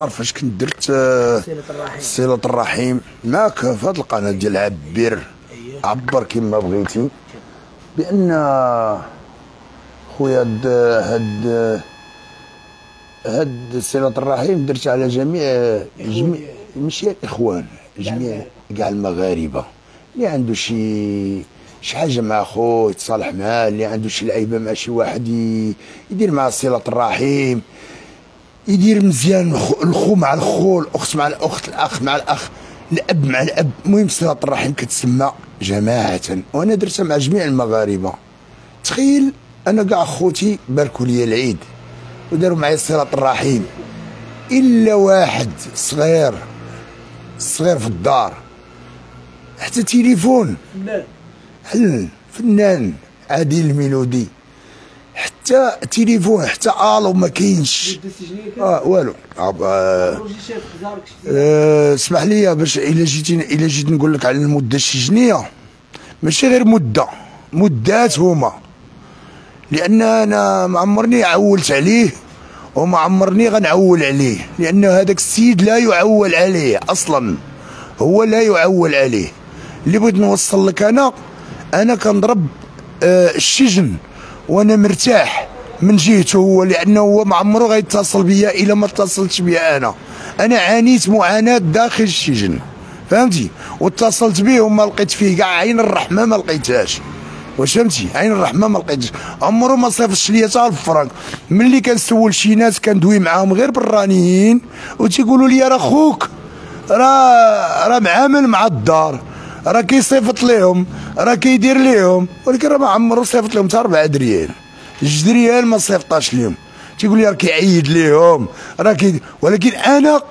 فاش كنت درت آه، صلة صلة الرحيم. معك في هذه القناة ديال عبير. عبر كما بغيتي. بأن خويا هاد هاد هاد صلة الرحيم درت على جميع جميع ماشي الإخوان جميع كاع المغاربة. اللي عنده شي شي حاجة مع خو يتصالح معاه اللي عنده شي لعيبة مع شي واحد يدير معاه صلة الرحيم. يدير مزيان الخو- مع الخو الاخت مع الأخت الأخ مع الأخ الأب مع الأب. المهم صله الرحم كتسمى جماعة. وأنا درتها مع جميع المغاربة. تخيل أنا كاع خوتي باركوا لي العيد وداروا معايا صله الرحيم. إلا واحد صغير صغير في الدار. حتى تليفون. فنان. فنان. عادل الميلودي. حتى تليفون حتى ألو ما كاينش. آه والو. آه، آه، اسمح لي باش إلا جيتي إلا جيت نقول لك على المدة السجنيه ماشي غير مدة مدات هما. لأن أنا ما عمرني عولت عليه وما عمرني غنعول عليه. لأن هذاك السيد لا يعول عليه أصلا. هو لا يعول عليه. اللي بغيت نوصل لك أنا أنا كنضرب آه السجن وأنا مرتاح من جهته هو لأنه هو ما عمره غيتصل بيا إلا ما اتصلتش بيا أنا. أنا عانيت معاناة داخل السجن فهمتي؟ واتصلت به وما لقيت فيه كاع عين الرحمة ما لقيتهاش. واش فهمتي؟ عين الرحمة ما لقيتش عمره ما صيفطش ليا حتى الفرنك. ملي كنسول شي ناس كندوي معاهم غير بالرانيين وتيقولوا لي راه خوك راه راه معامل مع الدار راه كيصيفط ليهم. راه كيدير ليهم ولكن راه ما عمرو صيفط لهم حتى 4 دريال. جوج ريال ما صيفطاش ليهم. تيقول لي راه كيعيد ليهم. راه كي ولكن أنا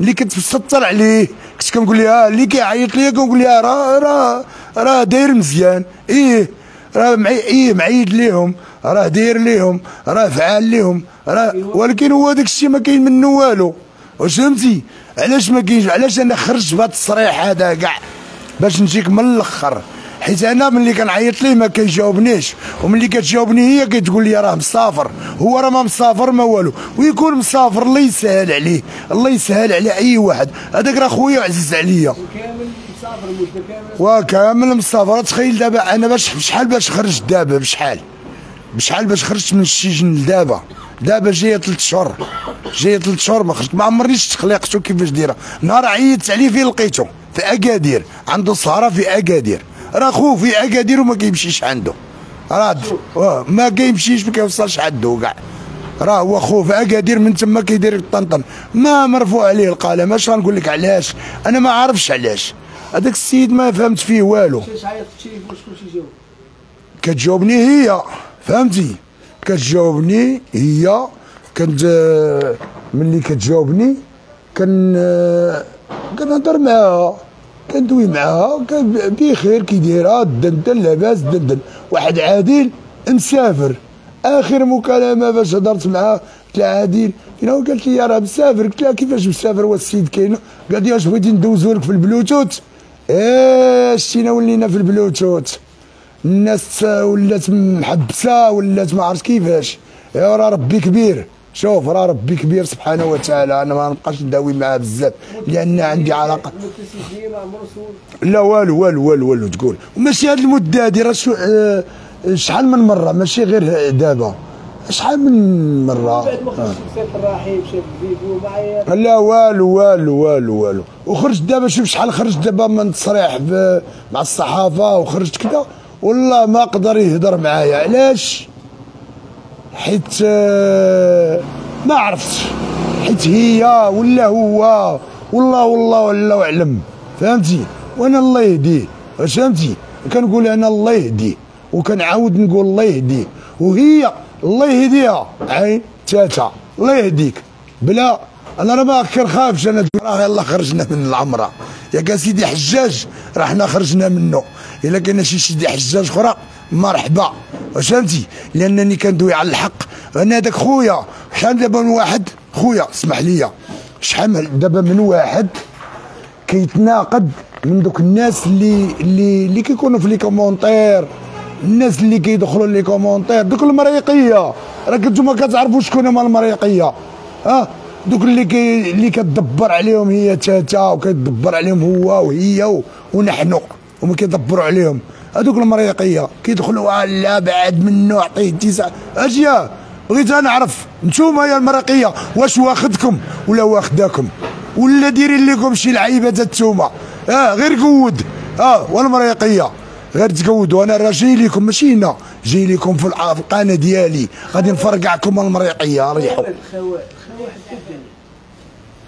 اللي كنت مسطر عليه كنت كنقول لها اللي كيعيط ليا كنقول لها راه راه راه داير مزيان. إيه راه معي إيه معيد ليهم راه داير ليهم راه فعال ليهم راه ولكن هو داك الشيء ما كاين منه والو. واش فهمتي؟ علاش ما كاينش علاش أنا خرجت بهذا التصريح هذا كاع؟ باش نجيك من الأخر. حيت أنا ملي كنعيط ليه ما كيجاوبنيش وملي كتجاوبني هي كتقول لي راه مسافر هو راه ما مسافر ما والو ويكون مسافر الله يسهل عليه الله يسهل على أي واحد. هذاك راه خويا عزيز عليا. وكامل مسافر تخيل دابا أنا باش بشحال باش خرجت دابا بشحال؟ بشحال باش خرجت من السجن لدابا دابا جاية ثلاث شهور جاية ثلاث شهور ما خرجت. ما عمرنيش تخليقته كيفاش دايرة. نهار عيطت عليه فين لقيته في أكادير عنده سهرة في أكادير. راه خوه في اكادير وما كيمشيش عنده. راه ما كيمشيش ما كيوصلش عنده كاع. راه هو خوه في اكادير من تما كيدير الطنطن. ما مرفوع عليه القلم أش غنقول لك علاش؟ أنا ما عارفش علاش. هذاك السيد ما فهمت فيه والو. كتجاوبني هي. فهمتي؟ كتجاوبني هي. كنت آه، ملي كتجاوبني كن آه، كنهضر معاها. كندوي معاها بخير كي دايره دندن لاباس دندن. واحد عادل مسافر. آخر مكالمة باش هضرت معاه قلت لها عادل هو قالت لي راه مسافر. قلت لها كيفاش مسافر؟ هو السيد كاين. قال لي واش بغيتي ندوزو لك في البلوتوث؟ إيه شتينا ولينا في البلوتوث. الناس ولات محبسة ولات ما عرفت كيفاش. يا راه ربي كبير. شوف راه ربي كبير سبحانه وتعالى أنا ما نبقاش نداوي معاه بزاف لأن عندي علاقة. لا والو والو والو والو تقول. وماشي هاد المدة هادي راه شو- آه، شحال من مرة؟ ماشي غير دابا. شحال من مرة؟ بعد ما خرجت بصيت الرحيم شاف الفيديو معايا. لا والو والو والو والو. وخرجت دابا شوف شحال خرجت دابا من تصريح مع الصحافة وخرجت كذا. والله ما قدر يهضر معايا علاش؟ حيت آه، ما عرفتش. حيت هي ولا هو والله والله والله أعلم. فهمتي؟ وأنا الله يهديه. واش فهمتي؟ كنقول أنا الله يهديه. وكنعاود نقول الله يهديه. وهي الله يهديها. عين تاتا. الله يهديك. بلا أنا راه ما كنخافش أنا راه يلا خرجنا من العمرة. ياك سيدي حجاج راه حنا خرجنا منه. إلا كان شي سيدي حجاج أخرى مرحبا. واش فهمتي لأنني كندوي على الحق. أنا هذاك خويا. شحال دابا من واحد؟ خويا اسمح لي. شحال دابا من واحد كيتناقض من دوك الناس اللي اللي اللي كيكونوا في les commentaires الناس اللي كيدخلوا les commentaires دوك المريقية. راك نتوما كتعرفوا شكون هما المريقية. ها؟ دوك اللي كي اللي كتدبر عليهم هي تاتا وكيدبر عليهم هو وهي ونحن. وما كيدبروا عليهم. هذوك المريقية. كيدخلوا "آه لا بعد منه عطيه تسع أجي بغيت نعرف نتوما يا المريقية واش واخدكم ولا واخداكم. ولا دايرين لكم شي لعيبة نتوما. آه غير قود. آه والمريقية. غير تقودوا. أنا راه جاي لكم ماشي هنا. جاي لكم في القناة ديالي. غادي نفرقعكم المريقية. ريحوا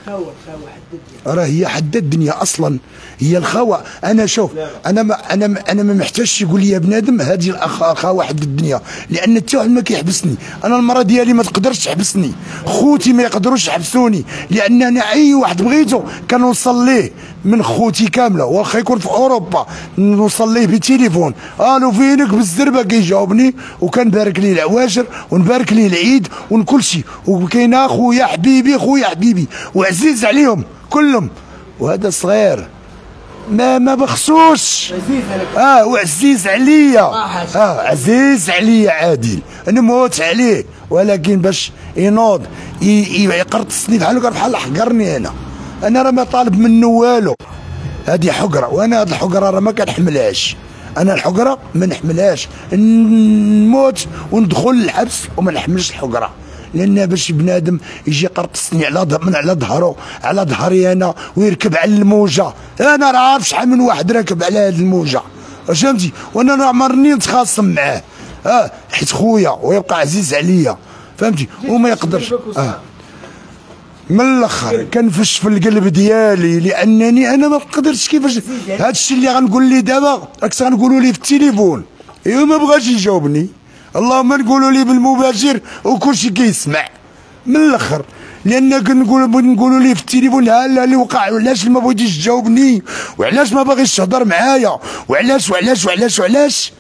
حد الدنيا راه هي حد الدنيا أصلا. هي الخوى أنا شوف أنا ما أنا ما أنا ما محتاجش يقول لي يا بنادم هذه الاخ الخوى حد الدنيا لأن حتى واحد ما كيحبسني. أنا المراه ديالي ما تقدرش تحبسني. خوتي ما يقدروش يحبسوني. لأن أنا أي واحد بغيته كنوصل ليه. من خوتي كاملة واخا يكون في أوروبا. نوصل ليه بتليفون. ألو فينك بالزربة؟ كيجاوبني وكنبارك ليه العواشر ونبارك ليه العيد ونكل شيء وكاين أخويا حبيبي خويا حبيبي. وعزيز عليهم كلهم. وهذا صغير. ما ما بخصوش. آه وعزيز عليا. آه عزيز عليا عادل. أنا موت عليه. ولكن باش ينوض يقرطسني بحال بحال حقرني أنا. أنا راه ما طالب منه والو. هذه حقره وأنا هذه الحقره راه ما كنحملهاش. أنا الحقره ما نحملهاش. نموت وندخل الحبس وما نحملش الحقره لأن باش بنادم يجي يقرطسني على من على ظهره على ظهري أنا ويركب على الموجة. أنا راه عارف شحال من واحد راكب على هذه الموجة. فهمتي؟ وأنا راه عمرني نتخاصم معاه. آه حيت خويا ويبقى عزيز عليا. فهمتي؟ وما يقدرش. آه. من الأخر كنفش في القلب ديالي لأنني أنا ما قدرتش كيفاش هذا الشيء اللي غنقول لي دابا راك غنقولوا لي في التليفون. ايوا ما بغاش يجاوبني. اللهم نقولوا لي بالمباشر وكلشي كيسمع. من الأخر لأن كنقول نقولوا لي في التليفون لا اللي وقع وعلاش ما بغيتيش تجاوبني؟ وعلاش ما باغيش تهضر معايا؟ وعلاش وعلاش وعلاش وعلاش؟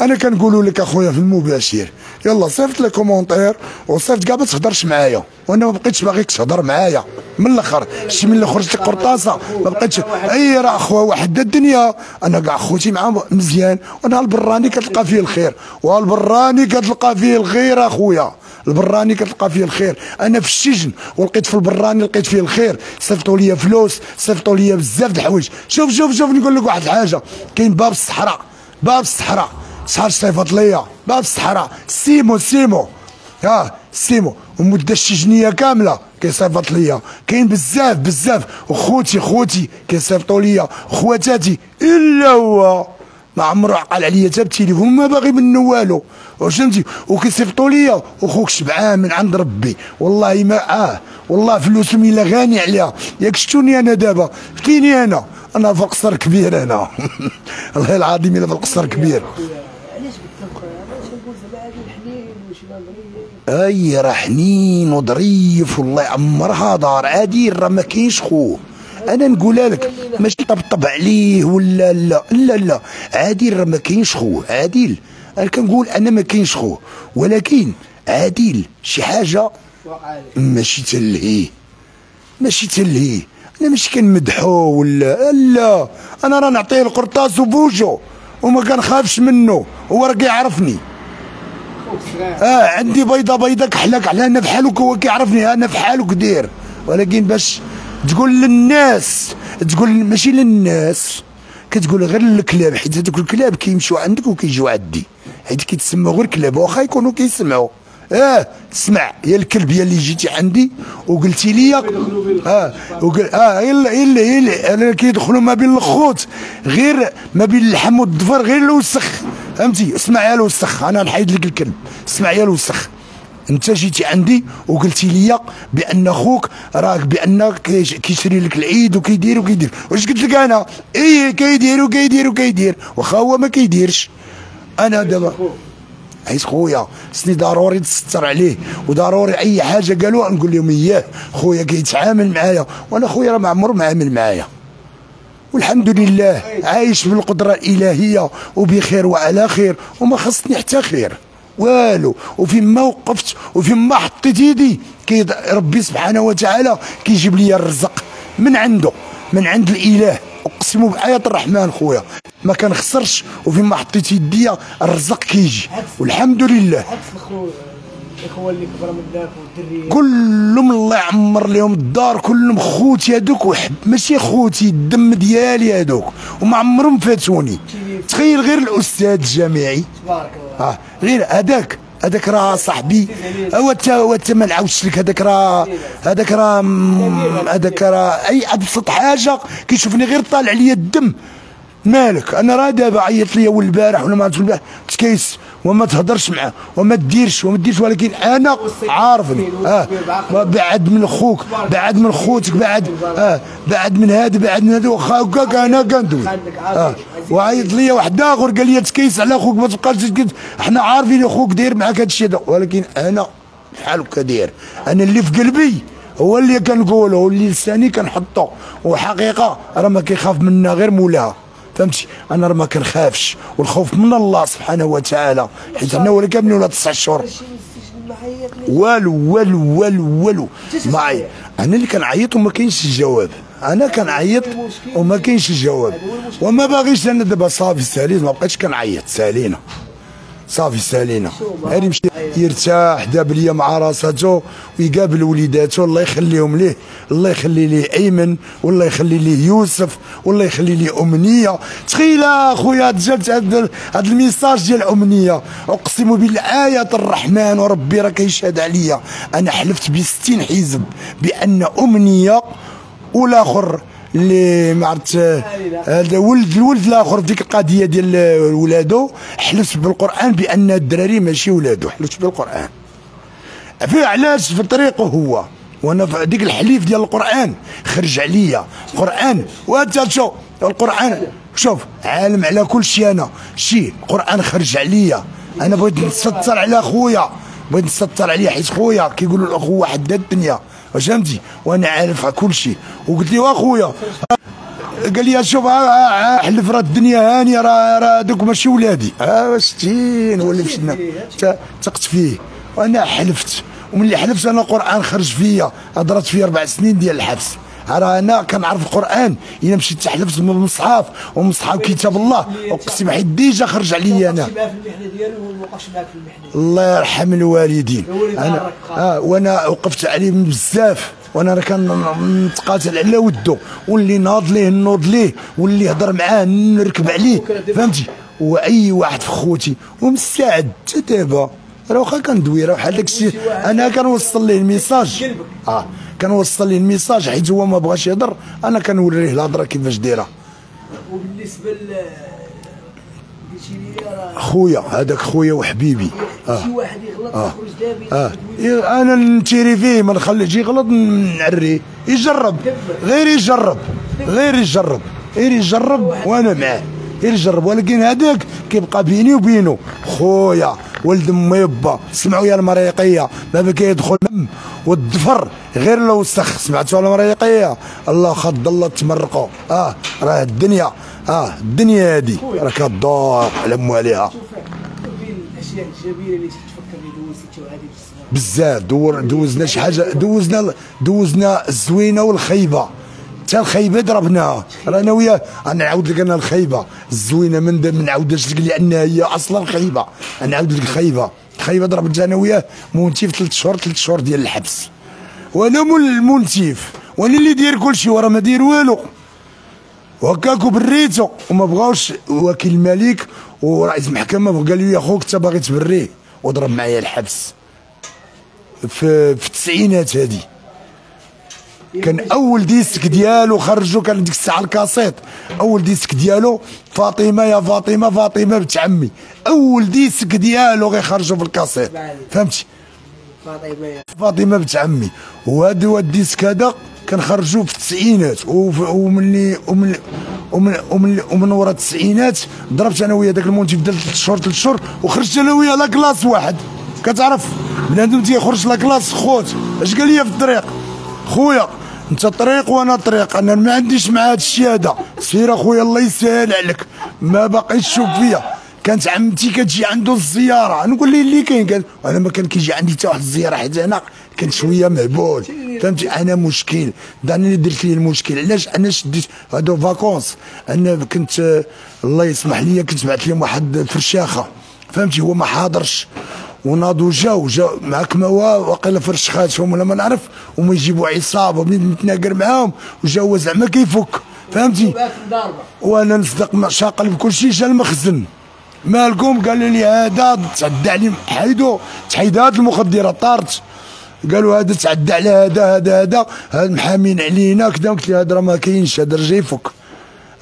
أنا كنقولوا لك أخويا في المباشر يلا صيفط les commentaires وصيفط كاع ما تهضرش معايا. وأنا ما بقيتش باغيك تهضر معايا. من الأخر شي من اللي خرجت قرطاسة. ما بقيتش. أي راه أخويا واحد الدنيا. أنا كاع خوتي معاه مزيان. وأنا البراني كتلقى فيه الخير. والبراني كتلقى فيه الخير أخويا. البراني كتلقى فيه الخير. أنا في السجن ولقيت في البراني لقيت فيه الخير. صيفطوا لي فلوس صيفطوا لي بزاف د الحوايج. شوف شوف شوف نقول لك واحد الحاجة. كاين باب الصحراء. باب الصحراء. شحال صيفط ليا باب الصحراء سيمو سيمو. ها سيمو. ومدة السجنيه كاملة. كيصيفط ليا كاين بزاف بزاف. وخوتي خوتي. كيصيفطوا ليا خواتاتي. إلا هو. ما عمرو عقل عليا حتى بالتليفون ما باغي منه والو. فهمتي وكيصيفطوا ليا وخوك شبعان من عند ربي. والله ما آه والله فلوسهم إلا غاني عليها. ياك شتوني أنا دابا؟ فيني أنا. أنا في القصر كبير أنا. والله العظيم الا في القصر كبير علاش قلت لك علاش نقول زعما هذه الحنين وشي ما ظريف أي راه حنين وظريف والله عمرها دار عادل راه ما كاينش خو. أنا نقولها لك ماشي طبطب عليه ولا لا لا لا. عادل راه ما كاينش خو عادل. أنا كنقول أنا ما كاينش خو ولكن عادل شي حاجة ماشي تلهي. ماشي تلهي. أنا ماشي كنمدحو ولا لا. أنا راه نعطيه القرطاس وبوجو وما كنخافش منه هو راه كيعرفني. آه عندي بيضة بيضة كحلة كحلة أنا بحالك هو كيعرفني أنا بحالك داير ولكن باش تقول للناس تقول ماشي للناس كتقول غير للكلاب حيت هذوك الكلاب كيمشيو عندك وكيجيو عندي. حيت كيتسموا غير كلاب واخا يكونوا كيسمعوا. آه اسمع يا الكلب يا اللي جيتي عندي وقلتي لي آه وقل آه الا الا الا كيدخلوا ما بين الخوت غير ما بين اللحم والظفر غير الوسخ. فهمتي اسمع يا الوسخ أنا نحيد لك الكلب اسمع يا الوسخ أنت جيتي عندي وقلتي لي بأن خوك راك بأن كيش- كيشري لك العيد وكيدير وكيدير. واش قلت لك أنا؟ إيه كيدير وكيدير وكيدير. واخا هو ما كيديرش. أنا دابا عيس خويا. سني ضروري تستر عليه. وضروري أي حاجة قالوها نقول لهم إياه. خويا كيتعامل معايا. وأنا خويا راه ما عمره ما عامل معايا. والحمد لله عايش بالقدرة الإلهية وبخير وعلى خير وما خصني حتى خير. والو وفيما وقفت وفيما حطيت يدي كي ربي سبحانه وتعالى كيجيب لي الرزق من عنده من عند الإله. أقسم بآية الرحمن خويا ما كنخسرش وفيما حطيت يدي الرزق كيجي. والحمد لله. هو اللي كبر من والدري كلهم الله يعمر لهم الدار كلهم خوتي هذوك وحب ماشي خوتي الدم ديالي هذوك وما عمرهم فاتوني. تخيل غير الأستاذ الجامعي تبارك الله. آه غير هذاك هذاك راه صاحبي. هو انت هو انت ما نعاودش لك هذاك راه هذاك راه هذاك راه أي ابسط حاجة كيشوفني غير طالع ليا الدم. مالك؟ أنا راه دابا عيط ليا ول البارح ولا ما عرفتش البارح تكيس وما تهضرش معاه وما ديرش وما ديرش ولكن أنا عارفني. آه بعد من خوك بعد من خوتك بعد آه بعد من هذا بعد من هذا واخا هكاك أنا كندوي آه وعيط ليا واحد آخر قال لي تكيس على خوك ما تبقاش تكيس إحنا عارفين أخوك داير معاك هذا الشيء ولكن أنا بحال هكا داير؟ أنا اللي في قلبي هو اللي كنقوله واللي لساني كنحطه. وحقيقة راه ما كيخاف منا غير مولاها. فهمتي أنا راه ما كنخافش والخوف من الله سبحانه وتعالى. حيت أنا ولا كاملين ولاد تسع شهور. والو والو والو والو. معي أنا اللي كنعيط وما كاينش الجواب. أنا كنعيط وما كاينش الجواب. وما باغيش أنا دابا صافي ساليت ما بقيتش كنعيط. سالينا. صافي سالينا. هادي مشي يرتاح داب ليا مع راساتو ويقابل وليداتو. الله يخليهم ليه الله يخلي ليه أيمن والله يخلي ليه يوسف والله يخلي ليه أمنية. تخيل أخويا هاد هاد ال message ديال امنيه أقسم بالآيات الرحمن وربي راه كيشهد عليا. أنا حلفت ب 60 حزب بأن أمنية والآخر اللي ما عرفت هذا ولد الولد الآخر في ديك القضية ديال ولادو حلفت بالقرآن بأن الدراري ماشي ولادو حلفت بالقرآن. في علاش في طريقه هو؟ وأنا في ديك الحليف ديال القرآن خرج عليا. قرآن وانت شوف القرآن شوف عالم على كل شيء أنا. شي القرآن خرج عليا. أنا بغيت نستر على خويا بغيت نستر عليه حيت خويا كيقولوا الاخوه حدا الدنيا. فهمتي وأنا عارف كل شيء. وقلت له اخويا قال لي شوف حلف راه الدنيا هانية راه راه دوك ماشي ولادي. آه واش تين ولا مشينا تقت فيه. وأنا حلفت. وملي حلفت أنا القرآن خرج فيا هضرت فيا أربع سنين ديال الحبس. راه أنا كنعرف القرآن. إلا مشيت تحلفت من المصحف ومصحف كتاب الله. اقسم حيت ديجا خرج عليا أنا. الله يرحم الوالدين. الوالد أنا. آه وأنا وقفت عليه بزاف. وأنا راه كنتقاتل على ودو. واللي ناض ليه نوض ليه. واللي هضر معاه نركب عليه. فهمتي؟ وأي واحد في خوتي. ومستعد حتى دابا. راه واخا كندوي راه بحال داك الشيء أنا كنوصل ليه ال message. آه كنوصل ليه ال message حيت هو ما بغاش يهضر. أنا كنوريه الهضرة كيفاش دايرة. وبالنسبة ل خويا هذاك خويا وحبيبي. آه. شي واحد يغلط يخرج دابا آه. إيه، أنا نتيري فيه ما نخليش يغلط نعريه. يجرب. غير يجرب. غير يجرب. غير يجرب وأنا معاه. غير يجرب. ولكن هذاك كيبقى بيني وبينه خويا. ولد أمي يبا سمعوا يا المريقية. ما بكى يدخل مم والضفر غير لو وسخ سمعتوا المريقية؟ الله خد الله تمرقوا آه راه الدنيا. آه الدنيا هذه راه كتدور على مواليها الاشياء اللي تفكر بزاف. دور دوزنا شي حاجة دوزنا دوزنا الزوينة والخيبه حتى الخيبة ضربناها راه أنا وياه. أنا نعاود لك أنا الخيبة. الزوينة من ما لك لأن هي أصلا أنا نعاود لك الخيبة. الخيبة ضربتها أنا وياه مونتيف ثلاث شهور ثلاث شهور ديال الحبس. وأنا مول ال motif وأنا اللي داير كل شيء وراه ما داير والو. وهكاك وبريتو وما بغاوش وكيل الملك ورئيس المحكمة قال لي يا خوك انت باغي تبريه. وضرب معايا الحبس. في في التسعينات هذه كان أول disque ديالو خرجوا كان ديك الساعة الكاسيت. أول disque ديالو فاطمة يا فاطمة فاطمة بنت عمي. أول disque ديالو غيخرجوا في الكاسيت. فهمتي؟ فاطمة. بنت عمي. وهذا ال disque هذا كنخرجوه في التسعينات. ومني ومن ومن ومن ومن ورا التسعينات ضربت أنا وياه ذاك ال motif ديال ثلاث شهور ثلاث شهور وخرجت أنا وياه la classe واحد. كتعرف؟ بنادم تيخرج la classe خوت. اش قال لي في الطريق؟ خويا انت طريق وأنا طريق. أنا ما عنديش مع هذا الشيء هذا. سير أخويا الله يسهل عليك. ما باقيش تشوف فيا. كانت عمتي كتجي عنده الزيارة. نقول ليه اللي كاين؟ قال أنا ما كان كيجي عندي حتى واحد الزيارة حيت أنا كنت شوية مهبول. فهمتي؟ أنا مشكل. دا أنا اللي درت لي المشكل. علاش؟ أنا شديت هادو فاكونس. أنا كنت الله يسمح لي كنت بعث لهم واحد فرشاخة. فهمتي؟ هو ما حاضرش. وناضوا جاو جاو مع كماوا واقيلا فرشخاتهم ولا ما نعرف وما يجيبوا عصابة نتناقر معاهم وجاو زعما كيفك فهمتي؟ وأنا نصدق مع شاقل بكل شيء جا المخزن. مالكم؟ قال لي هذا تعدى عليه حيدو تحيد هاد المخدرات طارت. قالوا هذا تعدى على هذا هذا هذا هاد محامين علينا كذا قلت له هذا راه ما كاينش هذا راه يفك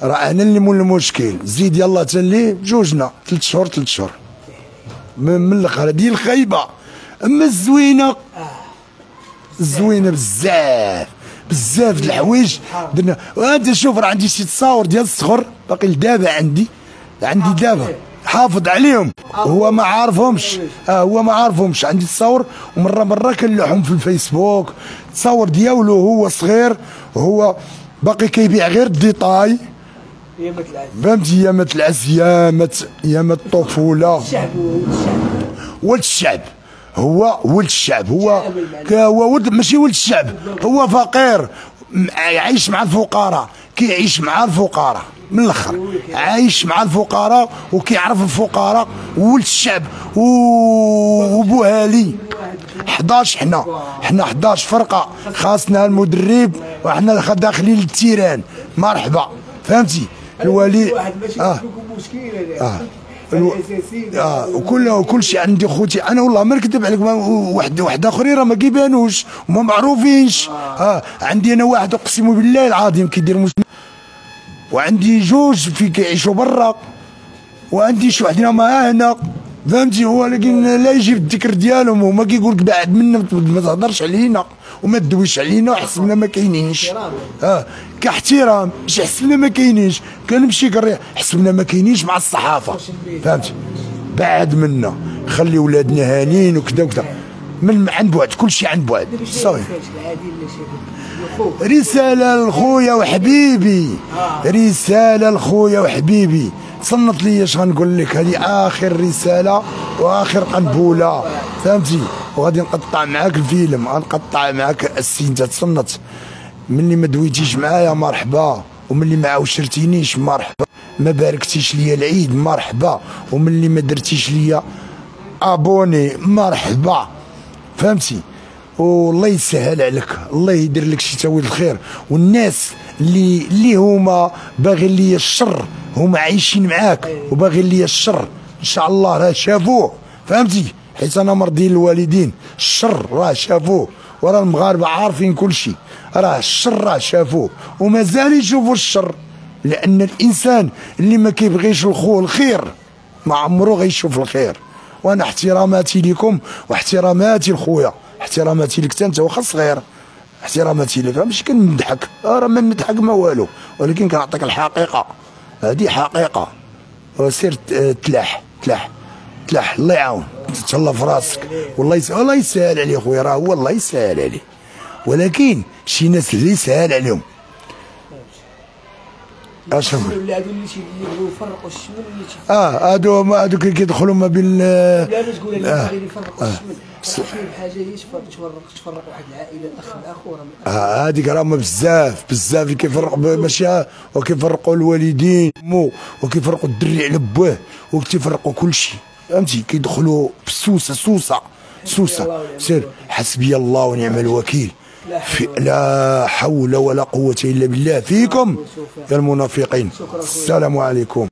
راه أنا اللي مول المشكل. زيد يلا تلي بجوجنا ثلاث شهور ثلاث شهور. من من الآخر هذه الخايبة. أما الزوينة. زوينه بزاف. بزاف د الحوايج. درنا. وانت شوف راه عندي شي تصاور ديال الصغر باقي لدابا عندي. عندي دابا حافظ عليهم. هو ما عارفهمش. آه هو ما عارفهمش. عندي تصاور. ومره مرة كنلوحهم في الفيسبوك. تصاور ديالو هو صغير. هو باقي كيبيع غير الديتاي هي مثل العز. العزيامات يامات الطفوله الشعب ولد الشعب. هو ولد الشعب. هو هو ولد ماشي ولد الشعب. هو فقير. عايش مع الفقراء. كيعيش مع الفقراء. من الأخر. عايش مع الفقراء وكيعرف الفقراء. ولد الشعب. وبوهالي 11 حنا. حنا 11 فرقة. خاصنا المدرب. وحنا داخلين للتيران. مرحبا. فهمتي؟ الولي واحد ماشي آه. لكم مشكل آه. ألو... آه. وكل وكل شيء عندي خوتي. أنا والله ما نكذب عليك واحد واحد اخرين راه ما كيبانوش وما معروفينش. آه. عندي أنا واحد أقسم بالله العظيم كيدير مسلم وعندي جوج في كيعيشوا برا وعندي شي وحدين ما هنا. فهمتي؟ هو لكن لا يجيب الذكر ديالهم وما كيقول لك بعد منا ما تهضرش علينا. وما تدويش علينا وحسبنا ما كاينينش. آه كاحترام مش حسبنا ما كاينينش. كنمشي كنريح حسبنا ما كاينينش مع الصحافة. فهمتي بعد منا. خلي ولادنا هانين وكذا وكذا. من عن بعد كل شيء عن بعد. صافي. رسالة لخويا وحبيبي. رسالة لخويا وحبيبي. صنت لي اش غنقول لك؟ هذه آخر رسالة وآخر قنبولة فهمتي؟ وغادي نقطع معاك الفيلم غنقطع معاك السين. تصنت. ملي ما دويتيش معايا مرحبا. وملي ما عاوشرتينيش مرحبا. ما باركتيش ليا العيد مرحبا. وملي ما درتيش ليا أبوني مرحبا. فهمتي؟ والله يسهل عليك. الله يدير لك شي تاويل الخير. والناس اللي اللي هما باغي لي الشر هما عايشين معاك وباغي لي الشر. إن شاء الله راه شافوه. فهمتي؟ حيت أنا مرضي الوالدين الشر راه شافوه. وراه المغاربة عارفين كل شيء. راه الشر راه شافوه. ومازال يشوفوا الشر. لأن الإنسان اللي ما كيبغيش الخو الخير ما عمره غيشوف الخير. وأنا احتراماتي لكم واحتراماتي لخويا. احتراماتي لك أنت واخا صغير احتراماتي لك ماشي كنضحك. آه، راه ما نضحك ما والو. ولكن كنعطيك الحقيقة. هذه حقيقة. وسير ت- تلاح تلاح تلاح. الله يعاون. تهلا في راسك. والله يس... والله يسهل عليه خويا. راه هو الله يسهل عليه. ولكن شي ناس اللي يسهل عليهم. أش ولا هادو اللي تيبغيو يفرقوا؟ الشمل اللي آه هادو ما هادو كي- كيدخلوا ما بين ال- لا باش تقول اللي آه. يفرقوا؟ الشمل حاجة هي تفرق واحد العائلة الأخ الاخ الأخ. آه، هذيك راه بزاف بزاف اللي كيفرق ماشي وكيفرقوا الوالدين مو وكيفرقوا الدري على بواه وكيفرقوا كل شيء. فهمتي؟ كيدخلوا بسوسة سوسة سوسة. سير حسبي الله ونعم الوكيل. في لا حول ولا قوة إلا بالله. فيكم يا المنافقين. السلام عليكم.